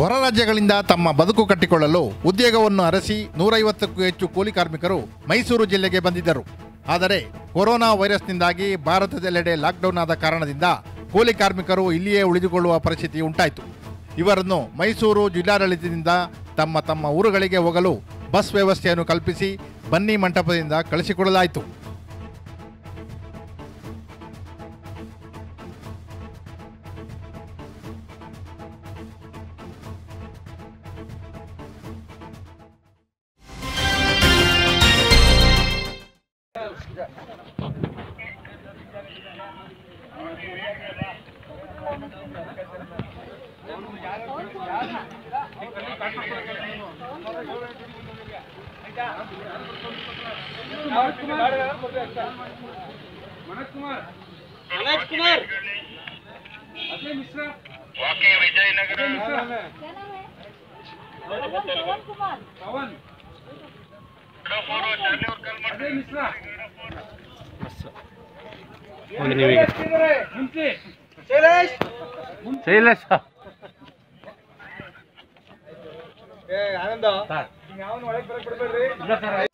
ಹೊರ ರಾಜ್ಯಗಳಿಂದ ತಮ್ಮ ಬದುಕು ಕಟ್ಟಿಕೊಳ್ಳಲು ಉದ್ಯೋಗವನ್ನು ಅರಸಿ ನೂರೈವತ್ತಕ್ಕೂ ಹೆಚ್ಚು ಕೂಲಿ ಕಾರ್ಮಿಕರು ಮೈಸೂರು ಜಿಲ್ಲೆಗೆ ಬಂದಿದ್ದರು. ಆದರೆ ಕೊರೋನಾ ವೈರಸ್ನಿಂದಾಗಿ ಭಾರತದೆಲ್ಲೆಡೆ ಲಾಕ್ಡೌನ್ ಆದ ಕಾರಣದಿಂದ ಕೂಲಿ ಕಾರ್ಮಿಕರು ಇಲ್ಲಿಯೇ ಉಳಿದುಕೊಳ್ಳುವ ಪರಿಸ್ಥಿತಿ ಉಂಟಾಯಿತು. ಇವರನ್ನು ಮೈಸೂರು ಜಿಲ್ಲಾಡಳಿತದಿಂದ ತಮ್ಮ ತಮ್ಮ ಊರುಗಳಿಗೆ ಹೋಗಲು ಬಸ್ ವ್ಯವಸ್ಥೆಯನ್ನು ಕಲ್ಪಿಸಿ ಬನ್ನಿ ಮಂಟಪದಿಂದ ಕಳಿಸಿಕೊಡಲಾಯಿತು. मनोज कुमार। मनोज कुमार अजय मिश्रा। ओके विजयनगर मिश्रा पवन पवन। अजय मिश्रा। ಯಾವನು ಒಳಗೆ ಶೈಲೇಶ್ ಬಿಡ್ಬೇಡ್ರಿ.